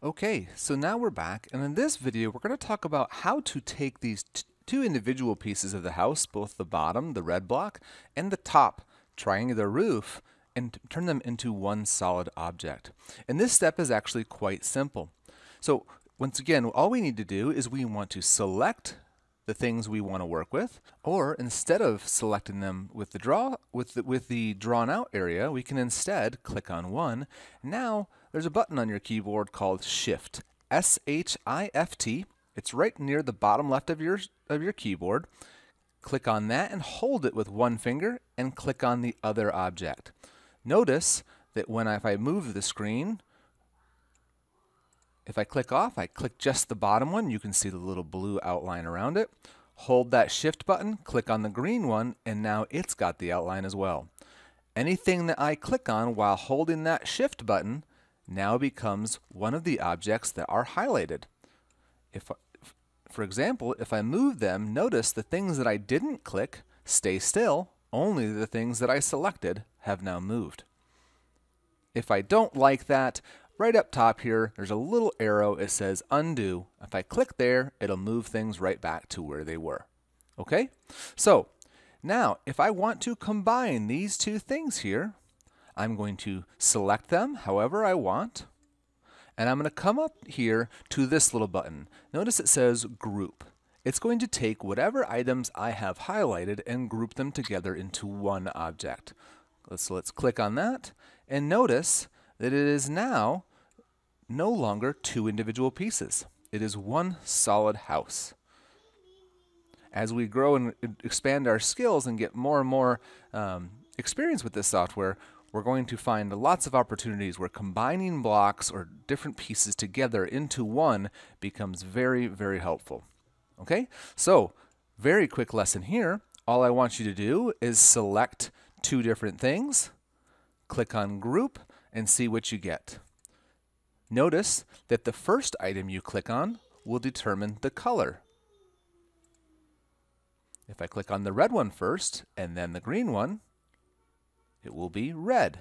Okay, so now we're back, and in this video we're going to talk about how to take these two individual pieces of the house, both the bottom, the red block, and the top, triangular roof, and turn them into one solid object. And this step is actually quite simple. So once again, all we need to do is we want to select the things we want to work with, or instead of selecting them with the draw with the, with the drawn out area, we can instead click on one. Now there's a button on your keyboard called Shift, S-H-I-F-T. It's right near the bottom left of your of your keyboard. Click on that and hold it with one finger and click on the other object. Notice that when I, if I move the screen, if I click off, I click just the bottom one, you can see the little blue outline around it. Hold that shift button, click on the green one, and now it's got the outline as well. Anything that I click on while holding that shift button now becomes one of the objects that are highlighted. If, for example, if I move them, notice the things that I didn't click stay still, only the things that I selected have now moved. If I don't like that, Right up top here, there's a little arrow. It says undo. If I click there, it'll move things right back to where they were. Okay? So now, if I want to combine these two things here, I'm going to select them however I want. And I'm going to come up here to this little button. Notice it says group. It's going to take whatever items I have highlighted and group them together into one object. So let's click on that and notice that it is now no longer two individual pieces. It is one solid house. As we grow and expand our skills and get more and more um, experience with this software, we're going to find lots of opportunities where combining blocks or different pieces together into one becomes very, very helpful. Okay, so very quick lesson here. All I want you to do is select two different things, click on group, and see what you get. Notice that the first item you click on will determine the color. If I click on the red one first and then the green one, it will be red.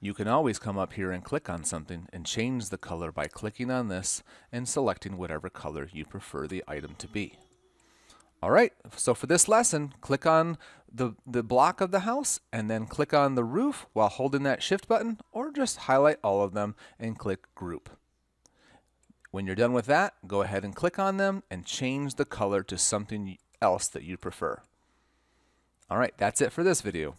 You can always come up here and click on something and change the color by clicking on this and selecting whatever color you prefer the item to be. All right, so for this lesson, click on the, the block of the house and then click on the roof while holding that shift button or just highlight all of them and click group. When you're done with that, go ahead and click on them and change the color to something else that you prefer. All right, that's it for this video.